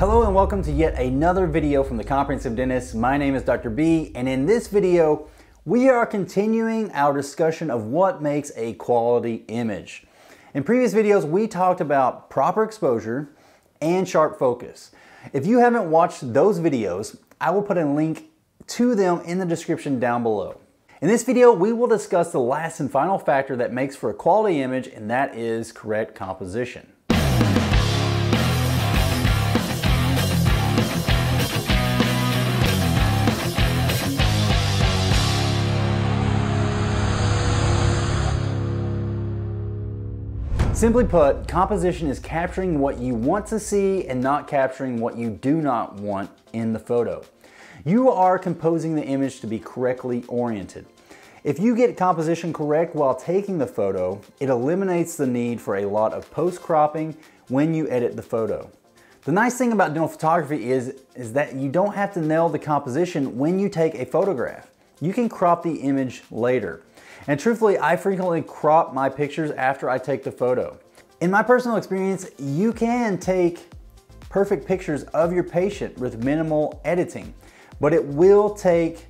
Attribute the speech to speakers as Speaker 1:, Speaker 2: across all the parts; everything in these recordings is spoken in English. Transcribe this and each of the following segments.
Speaker 1: Hello and welcome to yet another video from the Comprehensive Dentist. My name is Dr. B and in this video we are continuing our discussion of what makes a quality image. In previous videos we talked about proper exposure and sharp focus. If you haven't watched those videos, I will put a link to them in the description down below. In this video, we will discuss the last and final factor that makes for a quality image, and that is correct composition. Simply put, composition is capturing what you want to see and not capturing what you do not want in the photo. You are composing the image to be correctly oriented. If you get composition correct while taking the photo, it eliminates the need for a lot of post-cropping when you edit the photo. The nice thing about dental photography is, is that you don't have to nail the composition when you take a photograph. You can crop the image later. And truthfully, I frequently crop my pictures after I take the photo. In my personal experience, you can take perfect pictures of your patient with minimal editing, but it will take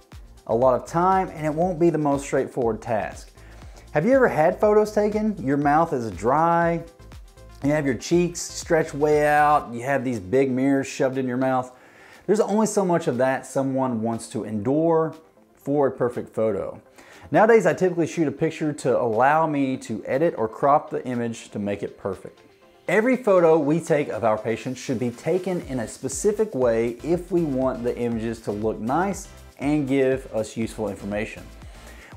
Speaker 1: a lot of time and it won't be the most straightforward task. Have you ever had photos taken? Your mouth is dry, you have your cheeks stretched way out, you have these big mirrors shoved in your mouth. There's only so much of that someone wants to endure for a perfect photo. Nowadays, I typically shoot a picture to allow me to edit or crop the image to make it perfect. Every photo we take of our patients should be taken in a specific way if we want the images to look nice and give us useful information.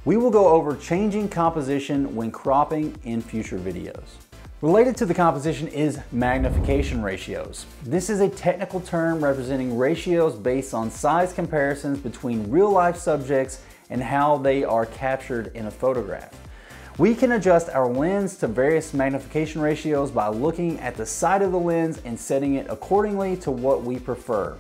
Speaker 1: We will go over changing composition when cropping in future videos. Related to the composition is magnification ratios. This is a technical term representing ratios based on size comparisons between real life subjects and how they are captured in a photograph. We can adjust our lens to various magnification ratios by looking at the side of the lens and setting it accordingly to what we prefer.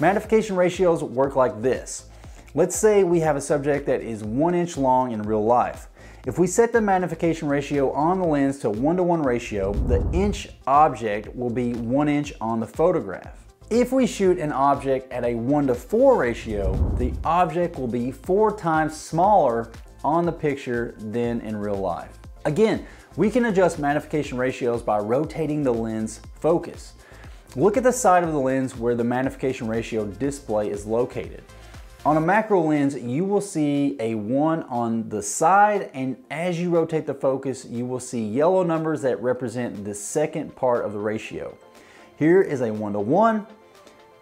Speaker 1: Magnification ratios work like this. Let's say we have a subject that is one inch long in real life. If we set the magnification ratio on the lens to one to one ratio, the inch object will be one inch on the photograph. If we shoot an object at a 1 to 4 ratio, the object will be four times smaller on the picture than in real life. Again, we can adjust magnification ratios by rotating the lens focus. Look at the side of the lens where the magnification ratio display is located. On a macro lens, you will see a 1 on the side, and as you rotate the focus, you will see yellow numbers that represent the second part of the ratio. Here is a 1 to 1,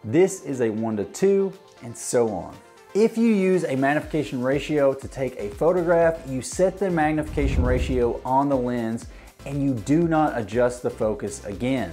Speaker 1: this is a 1 to 2, and so on. If you use a magnification ratio to take a photograph, you set the magnification ratio on the lens and you do not adjust the focus again.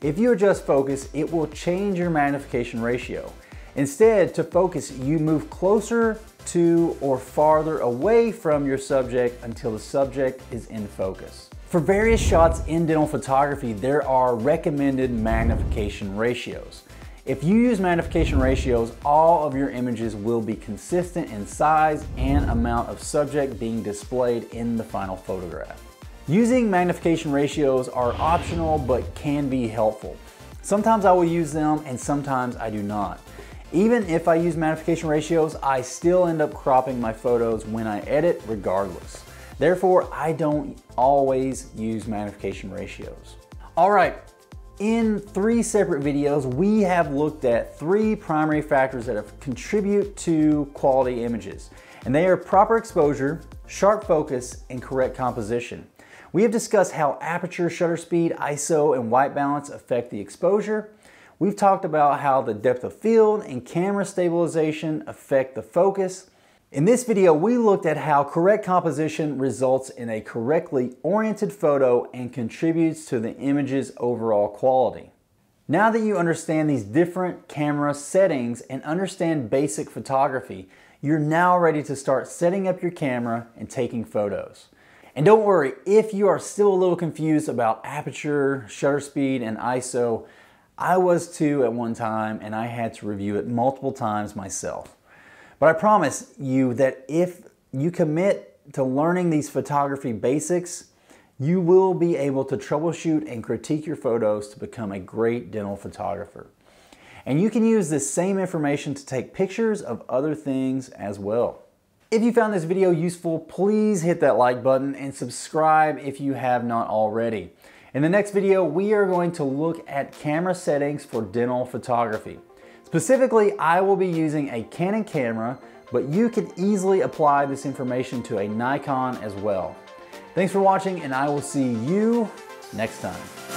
Speaker 1: If you adjust focus, it will change your magnification ratio. Instead, to focus, you move closer to or farther away from your subject until the subject is in focus. For various shots in dental photography, there are recommended magnification ratios. If you use magnification ratios, all of your images will be consistent in size and amount of subject being displayed in the final photograph. Using magnification ratios are optional but can be helpful. Sometimes I will use them and sometimes I do not. Even if I use magnification ratios, I still end up cropping my photos when I edit regardless. Therefore, I don't always use magnification ratios. All right, in three separate videos, we have looked at three primary factors that contribute to quality images, and they are proper exposure, sharp focus, and correct composition. We have discussed how aperture, shutter speed, ISO, and white balance affect the exposure. We've talked about how the depth of field and camera stabilization affect the focus. In this video, we looked at how correct composition results in a correctly oriented photo and contributes to the image's overall quality. Now that you understand these different camera settings and understand basic photography, you're now ready to start setting up your camera and taking photos. And don't worry, if you are still a little confused about aperture, shutter speed, and ISO, I was too at one time and I had to review it multiple times myself. But I promise you that if you commit to learning these photography basics, you will be able to troubleshoot and critique your photos to become a great dental photographer. And you can use this same information to take pictures of other things as well. If you found this video useful, please hit that like button and subscribe if you have not already. In the next video, we are going to look at camera settings for dental photography. Specifically, I will be using a Canon camera, but you can easily apply this information to a Nikon as well. Thanks for watching and I will see you next time.